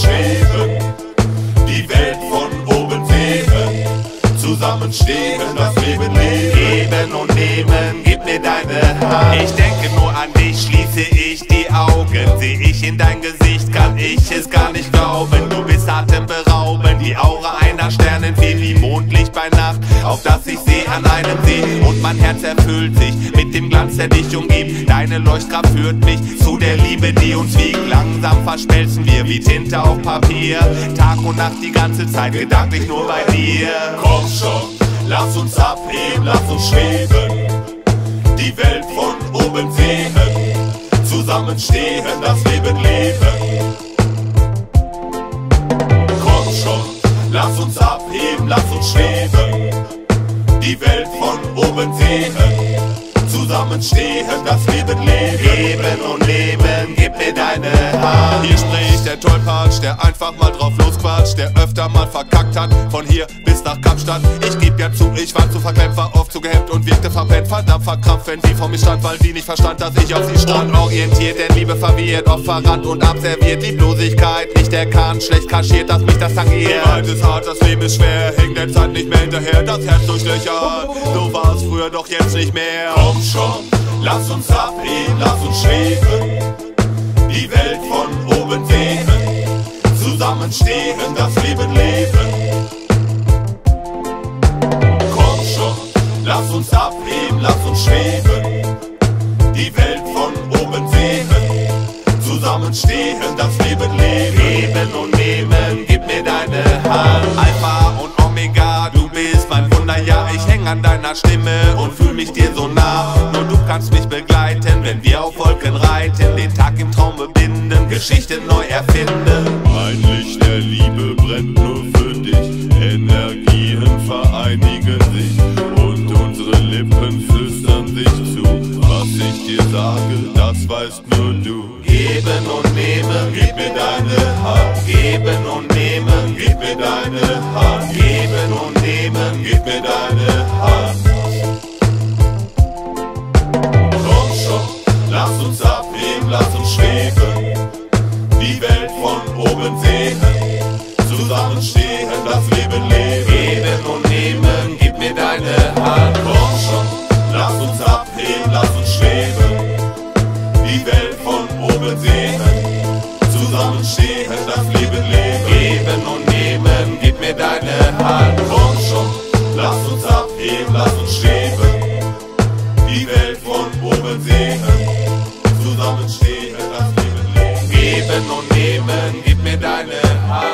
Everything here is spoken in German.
schweben, die Welt von oben sehen, zusammenstehen, das Leben leben. Geben und nehmen, gib mir deine Hand. Ich denke nur an dich, schließe ich die Augen. Seh ich in dein Gesicht, kann ich es gar nicht glauben. Du bist atemberaubend, die Aura einer Sternen fiel wie Mondlicht bei Nacht, auf das ich seh an einem See. Und mein Herz erfüllt sich mit Glanz, der dich umgibt. Deine Leuchtkraft führt mich zu der Liebe, die uns wiegt. Langsam verschmelzen wir wie Tinte auf Papier. Tag und Nacht die ganze Zeit, gedanklich nur bei dir. Komm schon, lass uns abheben, lass uns schweben, die Welt von oben sehen, zusammenstehen, das Leben leben. Komm schon, lass uns abheben, lass uns schweben, die Welt von oben sehen, zusammenstehen, das Leben leben. Geben und nehmen, gib mir deine Hand. Hier der Tollpatsch, der einfach mal drauf losquatscht, der öfter mal verkackt hat, von hier bis nach Kapstadt. Ich geb ja zu, ich war zu verklemmt, war oft zu gehemmt und wirkte verpennt, verdammt verkrampft, wenn sie vor mir stand, weil sie nicht verstand, dass ich auf sie stand. Orientiert, denn Liebe verwirrt, oft verrannt und abserviert, Lieblosigkeit nicht erkannt, schlecht kaschiert, dass mich das tangiert. Die Welt ist hart, das Leben ist schwer, hängt der Zeit nicht mehr hinterher, das Herz durchlöchert. So war es früher, doch jetzt nicht mehr. Komm schon, lass uns abheben, lass uns schweben, die Welt von oben sehen, zusammenstehen, das Leben leben. Komm schon, lass uns abheben, lass uns schweben, die Welt von oben sehen, zusammenstehen, das Leben leben. Geben und nehmen, gib mir deine Hand. Alpha und Omega, du bist mein Wunder, ja, ich häng an deiner Stimme und fühl mich dir so nah. Nur du kannst mich begleiten, wenn wir auf Wolken reiten, den Tag im Traume binden, Geschichte neu erfinden. Weißt nur du. Geben und nehmen, Gib mir deine Hand, geben und nehmen, gib mir deine Hand, geben und nehmen. gib mir deine Hand. Komm schon, lass uns abheben, lass uns schweben, die Welt von oben sehen, zusammenstehen, das Leben leben. Welt von oben sehen, zusammenstehen, das Leben leben. Geben und nehmen, gib mir deine Hand.